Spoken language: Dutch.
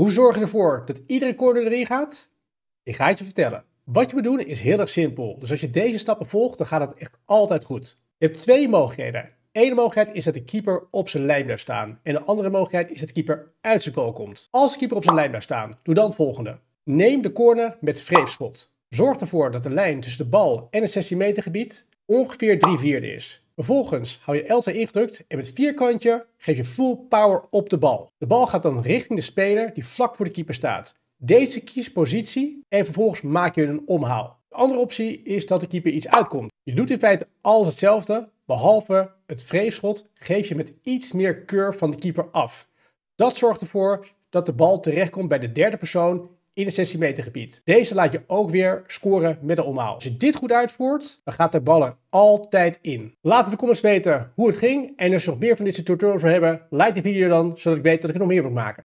Hoe zorg je ervoor dat iedere corner erin gaat? Ik ga het je vertellen. Wat je moet doen is heel erg simpel. Dus als je deze stappen volgt, dan gaat het echt altijd goed. Je hebt twee mogelijkheden. Eén mogelijkheid is dat de keeper op zijn lijn blijft staan. En de andere mogelijkheid is dat de keeper uit zijn goal komt. Als de keeper op zijn lijn blijft staan, doe dan het volgende. Neem de corner met vreefschot. Zorg ervoor dat de lijn tussen de bal en het 16 meter gebied ongeveer 3 vierde is. Vervolgens hou je L2 ingedrukt en met vierkantje geef je full power op de bal. De bal gaat dan richting de speler die vlak voor de keeper staat. Deze kiest positie en vervolgens maak je een omhaal. De andere optie is dat de keeper iets uitkomt. Je doet in feite alles hetzelfde, behalve het vreefschot geef je met iets meer curve van de keeper af. Dat zorgt ervoor dat de bal terechtkomt bij de derde persoon in het 16 meter gebied. Deze laat je ook weer scoren met een omhaal. Als je dit goed uitvoert, dan gaat de bal er altijd in. Laat in de comments weten hoe het ging. En als je nog meer van dit soort tutorials wil hebben, like de video dan, zodat ik weet dat ik er nog meer moet maken.